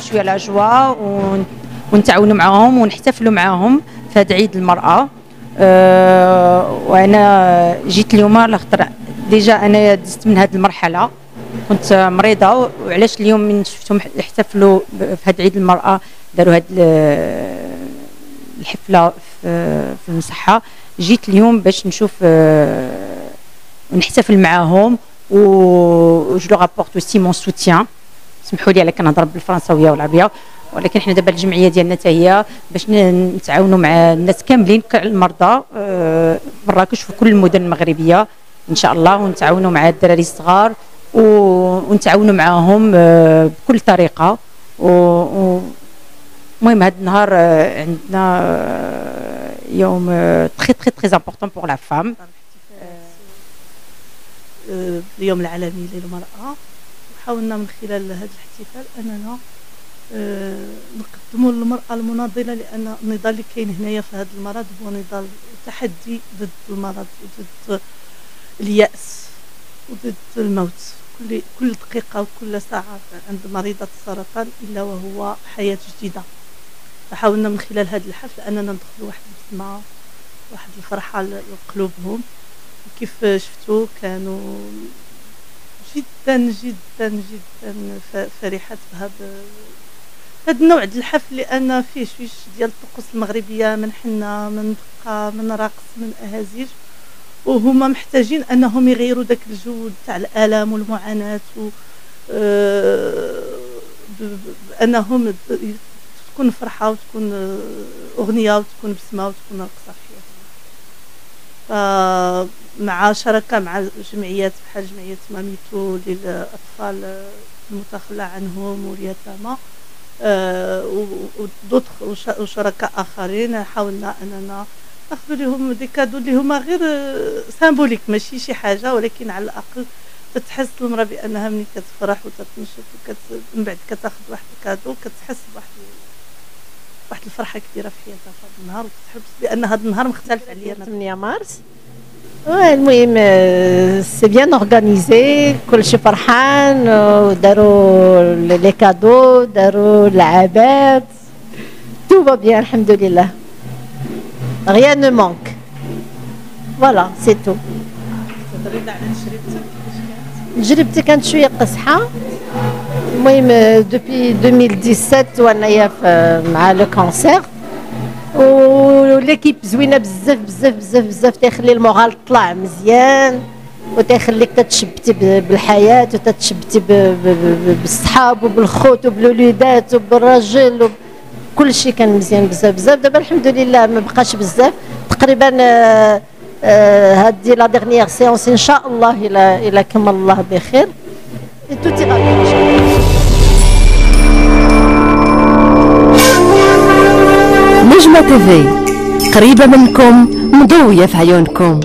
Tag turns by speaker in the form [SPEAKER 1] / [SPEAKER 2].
[SPEAKER 1] شوية لا جوا ونتعاونوا معاهم ونحتفلوا معاهم في هذا عيد المرأة. أه وأنا جيت اليوم على خاطر ديجا أنا دزت من هذه المرحلة. كنت مريضة وعلاش اليوم من شفتهم احتفلوا في هذا عيد المرأة؟ داروا هذه الحفلة في المصحه جيت اليوم باش نشوف ونحتفل معاهم و je leur apporte aussi mon soutien سمحوا لي على كنهضر بالفرنساويه والعربية ولكن حنا دابا الجمعية ديالنا حتى هي باش نتعاونوا مع الناس كاملين المرضى آه، مراكش في كل المدن المغربية إن شاء الله ونتعاونوا مع الدراري الصغار ونتعاونوا معاهم آه، بكل طريقة. المهم هذا النهار آه، عندنا يوم très très très important pour la femme
[SPEAKER 2] اليوم العالمي للمرأة. وحاولنا من خلال هذا الاحتفال أننا آه، نقدموا للمرأة المناضلة لأن النضال اللي كاين هنايا في هذا المرض هو نضال تحدي ضد المرض وضد اليأس وضد الموت. كل كل دقيقة وكل ساعة عند مريضة السرطان إلا وهو حياة جديدة. فحاولنا من خلال هذا الحفل أننا ندخلوا واحد البسمة واحد الفرحة لقلوبهم. كيف شفتوا كانوا جدا جدا جدا فرحات بهذا هذا النوع ديال الحفل لأن فيه شويش ديال الطقوس المغربية من حنه من دقه من رقص من أهازيج. وهما محتاجين أنهم يغيروا ذاك الجو تاع الالم والمعاناة و آه، انهم تكون فرحة وتكون أغنية وتكون بسمة وتكون رقصة فمع شراكة مع جمعيات بحال جمعية ماميتو للأطفال المتخلى عنهم واليتامى آه، وشركاء آخرين. حاولنا أننا ناخذ لهم دي كادو اللي هما غير سامبوليك ماشي شي حاجة ولكن على الأقل تتحس المرأة بأنها ملي كتفرح وتتنشط وكت من بعد كتاخذ واحد الكادو كتحس بواحد واحد الفرحة كبيرة في حياتها في هذا النهار وتحس بأن هذا النهار مختلف عليا
[SPEAKER 3] 8 مارس؟ المهم سي بيان اورغانيزي كلشي فرحان وداروا لي كادو داروا اللعابات تو va بيان الحمد لله rien ne manque voilà c'est tout تجربتي كانت شويه قصحه المهم دوبي 2017 وانايا مع لو كونسير وليكيب زوينه بزاف بزاف بزاف بزاف تيخلي المورال طلع مزيان وتيخليك تتشبتي بالحياة وتتشبتي بالصحاب وبالخوت وبالوليدات وبالراجل كل شيء كان مزيان بزاف بزاف دابا الحمد لله ما بقاش بزاف تقريبا هذه la dernière séance ان شاء الله إلى إلى كمل الله بخير توتي
[SPEAKER 4] نجمة تيفي قريبة منكم مضوية في عيونكم